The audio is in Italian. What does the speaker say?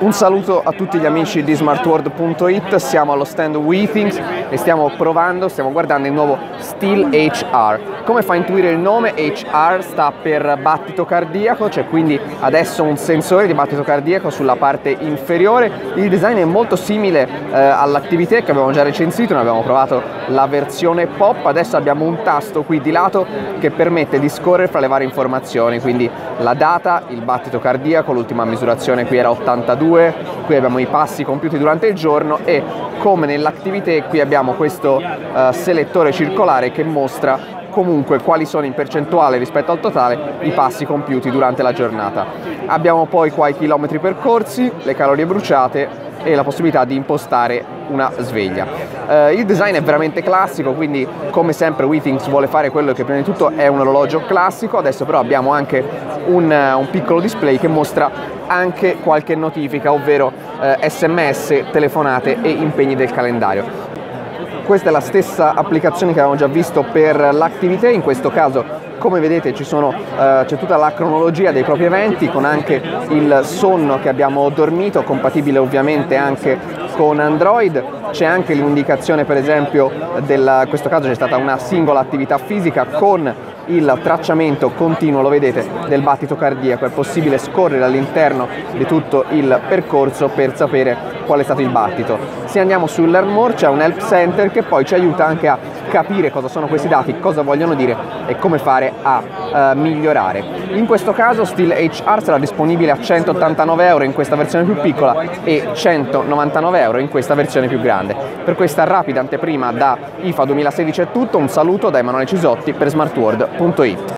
Un saluto a tutti gli amici di smartworld.it, siamo allo stand WeThings e stiamo provando, stiamo guardando il nuovo Steel HR. Come fa a intuire il nome? HR sta per battito cardiaco, c'è quindi adesso un sensore di battito cardiaco sulla parte inferiore. Il design è molto simile eh, all'attività che abbiamo già recensito, noi abbiamo provato la versione pop, adesso abbiamo un tasto qui di lato che permette di scorrere fra le varie informazioni, quindi la data, il battito cardiaco, l'ultima misurazione qui era 82 2, qui abbiamo i passi compiuti durante il giorno e come nell'actività qui abbiamo questo uh, selettore circolare che mostra comunque quali sono in percentuale rispetto al totale i passi compiuti durante la giornata. Abbiamo poi qua i chilometri percorsi, le calorie bruciate e la possibilità di impostare una sveglia. Uh, il design è veramente classico, quindi come sempre WeThings vuole fare quello che prima di tutto è un orologio classico, adesso però abbiamo anche un, un piccolo display che mostra anche qualche notifica, ovvero uh, sms, telefonate e impegni del calendario questa è la stessa applicazione che avevamo già visto per l'Activity, in questo caso come vedete sono, eh, c'è tutta la cronologia dei propri eventi con anche il sonno che abbiamo dormito, compatibile ovviamente anche con Android, c'è anche l'indicazione per esempio in questo caso c'è stata una singola attività fisica con il tracciamento continuo, lo vedete, del battito cardiaco, è possibile scorrere all'interno di tutto il percorso per sapere qual è stato il battito. Se andiamo su Learn More c'è un help center che poi ci aiuta anche a capire cosa sono questi dati, cosa vogliono dire e come fare a uh, migliorare. In questo caso Steel HR sarà disponibile a 189 euro in questa versione più piccola e 199 euro in questa versione più grande. Per questa rapida anteprima da IFA 2016 è tutto, un saluto da Emanuele Cisotti per smartworld.it.